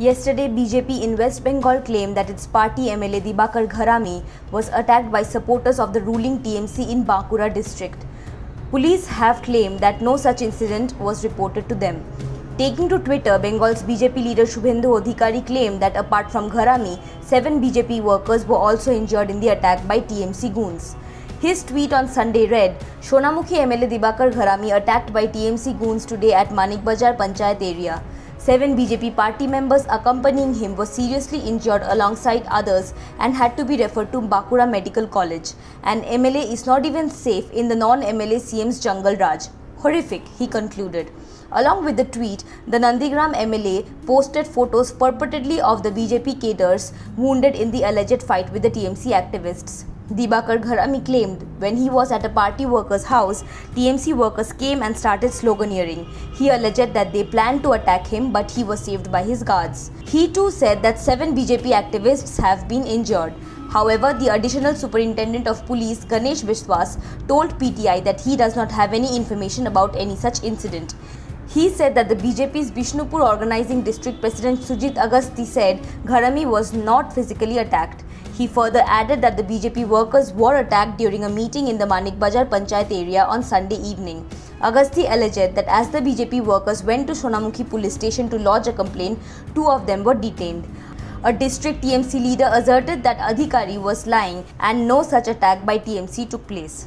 Yesterday, BJP in West Bengal claimed that its party MLA Dibakar Gharami was attacked by supporters of the ruling TMC in Bankura district. Police have claimed that no such incident was reported to them. Taking to Twitter, Bengal's BJP leader Suvendu Adhikari claimed that apart from Gharami, seven BJP workers were also injured in the attack by TMC goons. His tweet on Sunday read, Sonamukhi MLA Dibakar Gharami attacked by TMC goons today at Manik Bazar Panchayat area. Seven BJP party members accompanying him were seriously injured alongside others and had to be referred to Bankura Medical College. An MLA is not even safe in the non-MLA CM's jungle Raj. Horrific, he concluded. Along with the tweet, the Nandigram MLA posted photos purportedly of the BJP cadres wounded in the alleged fight with the TMC activists. Dibakar Gharami claimed when he was at a party worker's house, TMC workers came and started sloganeering. He alleged that they planned to attack him but he was saved by his guards. He too said that seven BJP activists have been injured. However, the additional superintendent of police Ganesh Biswas told PTI that he does not have any information about any such incident. He said that the BJP's Bishnupur organizing district president Sujit Agasthi said Gharami was not physically attacked. He further added that the BJP workers were attacked during a meeting in the Manik Bazar Panchayat area on Sunday evening. Agasthi alleged that as the BJP workers went to Sonamukhi police station to lodge a complaint, two of them were detained. A district TMC leader asserted that Adhikari was lying and no such attack by TMC took place.